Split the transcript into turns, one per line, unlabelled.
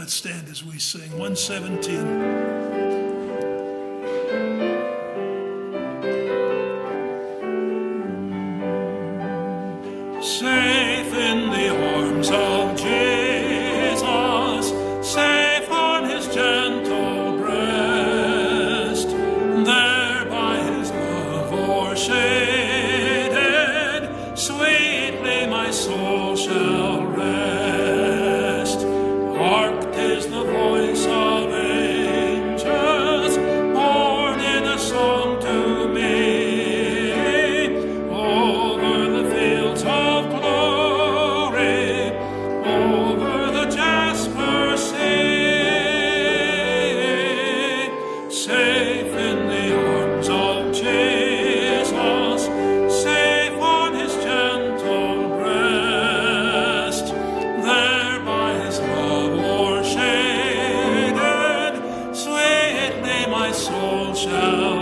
Let's stand as we sing 117. Safe soul shall